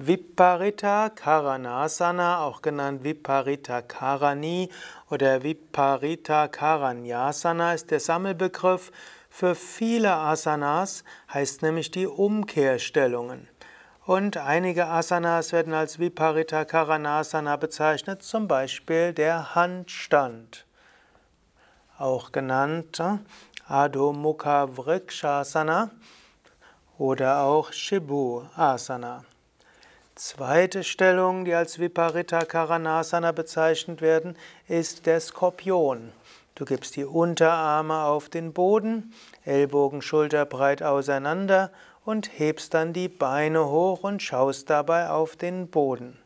Viparita Karanasana, auch genannt Viparita Karani oder Viparita Karanyasana, ist der Sammelbegriff für viele Asanas, heißt nämlich die Umkehrstellungen. Und einige Asanas werden als Viparita Karanasana bezeichnet, zum Beispiel der Handstand, auch genannt Adho Mukha Vrikshasana oder auch Shibu Asana. Zweite Stellung, die als Viparita Karanasana bezeichnet werden, ist der Skorpion. Du gibst die Unterarme auf den Boden, Ellbogen schulterbreit auseinander und hebst dann die Beine hoch und schaust dabei auf den Boden.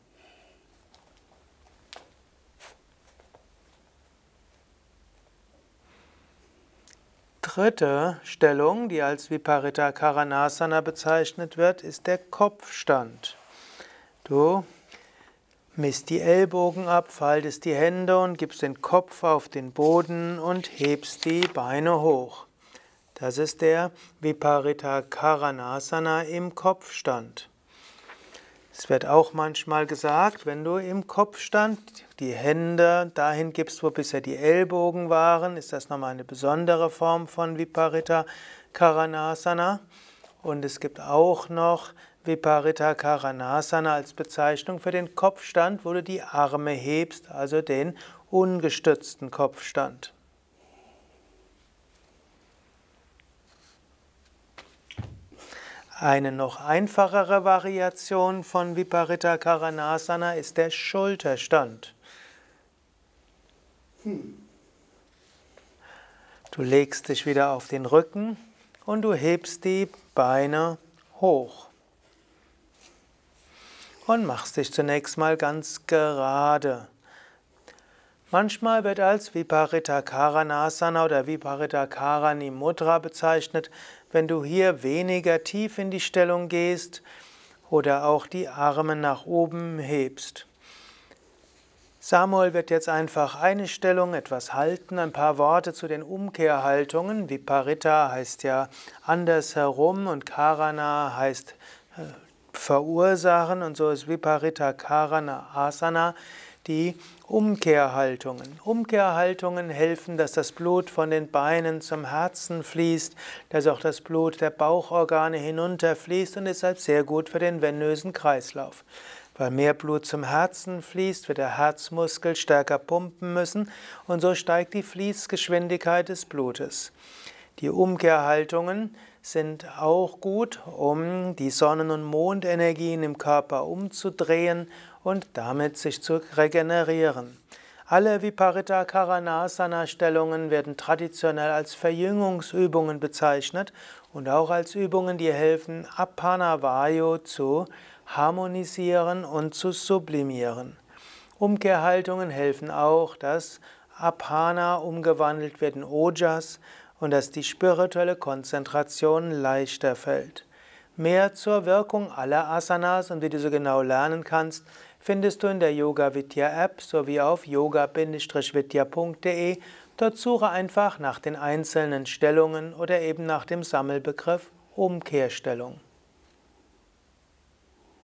Dritte Stellung, die als Viparita Karanasana bezeichnet wird, ist der Kopfstand. Du misst die Ellbogen ab, faltest die Hände und gibst den Kopf auf den Boden und hebst die Beine hoch. Das ist der Viparita Karanasana im Kopfstand. Es wird auch manchmal gesagt, wenn du im Kopfstand die Hände dahin gibst, wo bisher die Ellbogen waren, ist das nochmal eine besondere Form von Viparita Karanasana. Und es gibt auch noch Viparita Karanasana als Bezeichnung für den Kopfstand, wo du die Arme hebst, also den ungestützten Kopfstand. Eine noch einfachere Variation von Viparita Karanasana ist der Schulterstand. Du legst dich wieder auf den Rücken und du hebst die Beine hoch und machst dich zunächst mal ganz gerade. Manchmal wird als Viparita Karanasana oder Viparita Karani Mudra bezeichnet, wenn du hier weniger tief in die Stellung gehst oder auch die Arme nach oben hebst. Samuel wird jetzt einfach eine Stellung etwas halten, ein paar Worte zu den Umkehrhaltungen. Viparita heißt ja andersherum und Karana heißt äh, verursachen und so ist Viparita Karana Asana die Umkehrhaltungen. Umkehrhaltungen helfen, dass das Blut von den Beinen zum Herzen fließt, dass auch das Blut der Bauchorgane hinunterfließt und deshalb sehr gut für den venösen Kreislauf. Weil mehr Blut zum Herzen fließt, wird der Herzmuskel stärker pumpen müssen und so steigt die Fließgeschwindigkeit des Blutes. Die Umkehrhaltungen sind auch gut, um die Sonnen- und Mondenergien im Körper umzudrehen und damit sich zu regenerieren. Alle Viparita Karanasana Stellungen werden traditionell als Verjüngungsübungen bezeichnet und auch als Übungen, die helfen, Apana Vayu zu harmonisieren und zu sublimieren. Umkehrhaltungen helfen auch, dass Apana umgewandelt wird in Ojas und dass die spirituelle Konzentration leichter fällt. Mehr zur Wirkung aller Asanas und wie du so genau lernen kannst, findest du in der Yoga Vidya App sowie auf yoga-vidya.de. Dort suche einfach nach den einzelnen Stellungen oder eben nach dem Sammelbegriff Umkehrstellung.